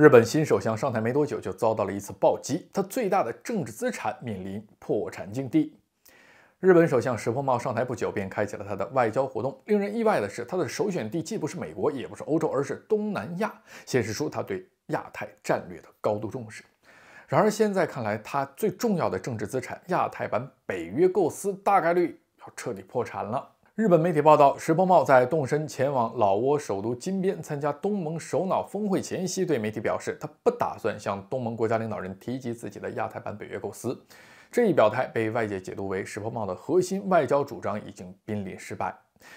日本新首相上台没多久就遭到了一次暴击，他最大的政治资产面临破产境地。日本首相石破茂上台不久便开启了他的外交活动。令人意外的是，他的首选地既不是美国，也不是欧洲，而是东南亚，显示出他对亚太战略的高度重视。然而现在看来，他最重要的政治资产亚太版北约构思大概率要彻底破产了。日本媒体报道，石破茂在动身前往老挝首都金边参加东盟首脑峰会前夕，对媒体表示，他不打算向东盟国家领导人提及自己的亚太版北约构思。这一表态被外界解读为石破茂的核心外交主张已经濒临失败。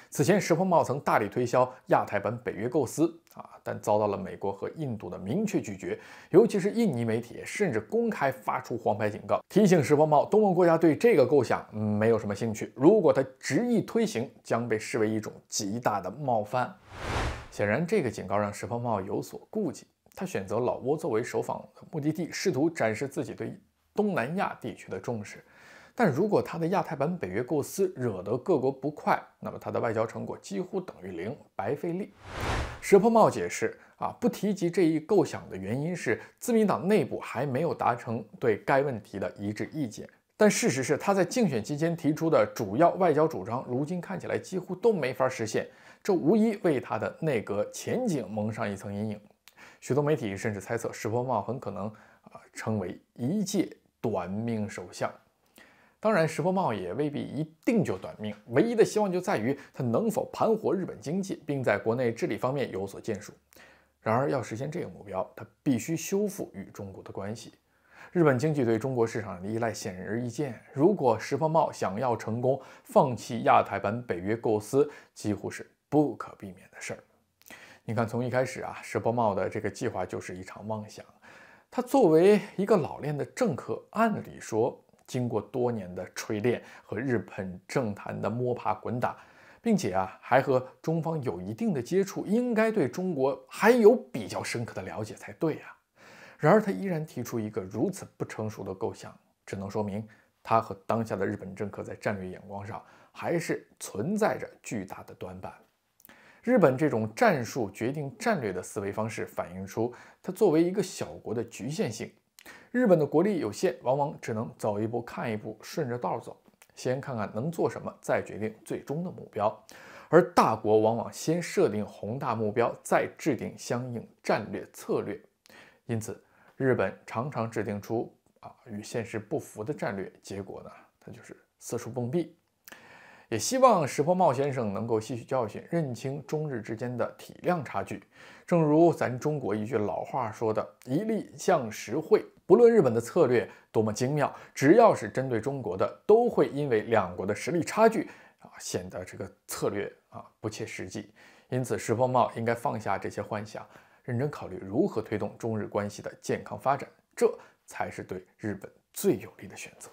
此前，石破茂曾大力推销亚太版北约构思啊，但遭到了美国和印度的明确拒绝，尤其是印尼媒体甚至公开发出黄牌警告，提醒石破茂，东盟国家对这个构想没有什么兴趣，如果他执意推行，将被视为一种极大的冒犯。显然，这个警告让石破茂有所顾忌，他选择老挝作为首访目的地，试图展示自己对东南亚地区的重视。但如果他的亚太版北约构思惹得各国不快，那么他的外交成果几乎等于零，白费力。石破茂解释啊，不提及这一构想的原因是自民党内部还没有达成对该问题的一致意见。但事实是，他在竞选期间提出的主要外交主张，如今看起来几乎都没法实现，这无疑为他的内阁前景蒙上一层阴影。许多媒体甚至猜测，石破茂很可能啊成为一届短命首相。当然，石破茂也未必一定就短命，唯一的希望就在于他能否盘活日本经济，并在国内治理方面有所建树。然而，要实现这个目标，他必须修复与中国的关系。日本经济对中国市场的依赖显而易见，如果石破茂想要成功，放弃亚太版北约构思几乎是不可避免的事儿。你看，从一开始啊，石破茂的这个计划就是一场妄想。他作为一个老练的政客，按理说。经过多年的锤炼和日本政坛的摸爬滚打，并且啊还和中方有一定的接触，应该对中国还有比较深刻的了解才对啊。然而他依然提出一个如此不成熟的构想，只能说明他和当下的日本政客在战略眼光上还是存在着巨大的短板。日本这种战术决定战略的思维方式，反映出它作为一个小国的局限性。日本的国力有限，往往只能走一步看一步，顺着道走，先看看能做什么，再决定最终的目标。而大国往往先设定宏大目标，再制定相应战略策略。因此，日本常常制定出啊与现实不符的战略，结果呢，它就是四处碰壁。也希望石破茂先生能够吸取教训，认清中日之间的体量差距。正如咱中国一句老话说的：“一粒降十会。”不论日本的策略多么精妙，只要是针对中国的，都会因为两国的实力差距啊，显得这个策略啊不切实际。因此，石破茂应该放下这些幻想，认真考虑如何推动中日关系的健康发展，这才是对日本最有利的选择。